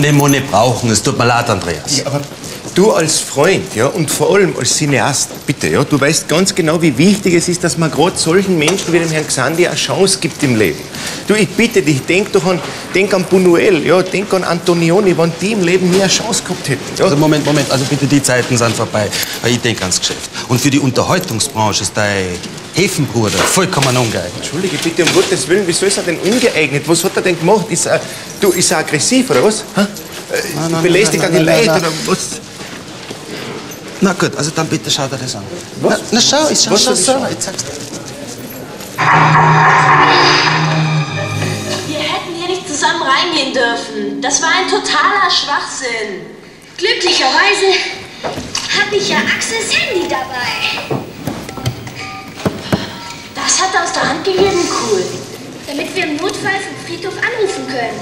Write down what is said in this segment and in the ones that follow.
nicht brauchen. Es tut mir leid, Andreas. Ja, aber du als Freund, ja, und vor allem als Cineast, bitte, ja, du weißt ganz genau, wie wichtig es ist, dass man gerade solchen Menschen wie dem Herrn Xandi eine Chance gibt im Leben. Du, ich bitte dich, denk doch an, denk an Buñuel, ja, denk an Antonioni, wenn die im Leben nie eine Chance gehabt hätten. Ja. Also Moment, Moment, also bitte, die Zeiten sind vorbei. Ich denke ans Geschäft. Und für die Unterhaltungsbranche ist dein Häfenbruder vollkommen ungeeignet. Entschuldige bitte, um Gottes Willen, wieso ist er denn ungeeignet? Was hat er denn gemacht? Ist er, du, ist er aggressiv oder was? Ha? Äh, nein, Belästigt er nein, die nein, Leute nein, oder was? Na gut, also dann bitte schau dir das an. Was? Na, na schau, ich schau, Was schau, schau, ich sag's dir. Wir hätten hier nicht zusammen reingehen dürfen. Das war ein totaler Schwachsinn. Glücklicherweise habe ich ja Axels Handy dabei, Das hat er aus der Hand gegeben, cool. damit wir im Notfall vom Friedhof anrufen können,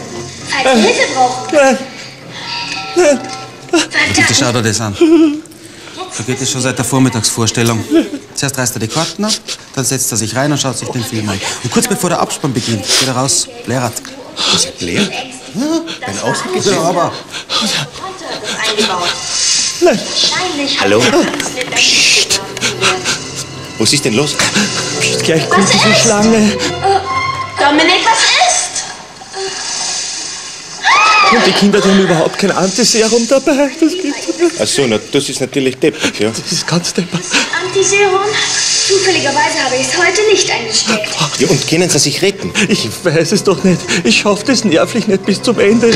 falls wir Hilfe brauchen. Bitte schau dir das an. So geht es schon seit der Vormittagsvorstellung. Zuerst reißt er die Karten ab, dann setzt er sich rein und schaut sich den Film an. Und kurz bevor der Abspann beginnt, geht er raus. Was hat Lea? Das war alles Ja, aber. Wahrscheinlich Hallo? hat Was ist denn los? Gleich kommt diese Schlange. Dominik, was ist? Und die Kinder die haben überhaupt kein Antiserum dabei. Das gibt's nicht. Ach so, na, das ist natürlich deppert, ja. Das ist ganz deppert. Antiserum? Zufälligerweise habe ich es heute nicht eingesteckt. Ja, und können Sie sich retten? Ich weiß es doch nicht. Ich schaffe das nervlich nicht bis zum Ende.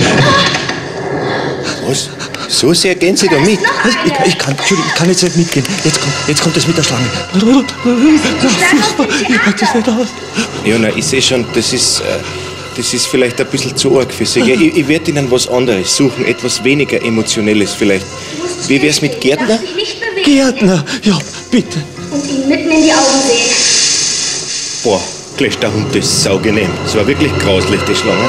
Was? So sehr gehen Sie da mit? Ich, ich, kann, Entschuldigung, ich kann jetzt nicht mitgehen. Jetzt kommt, jetzt kommt das mit der Schlange. Ich halte das nicht aus. Ja, na, ich sehe schon, das ist, äh, das ist vielleicht ein bisschen zu arg für Sie. gell? Ich, ich werde Ihnen was anderes suchen, etwas weniger Emotionelles vielleicht. Wie wär's mit Gärtner? Gärtner, ja, bitte. und ihn mitten in die Augen sehen. Boah, gleich der Hund, ist saugenehm. Das war wirklich grauslich, die Schlange.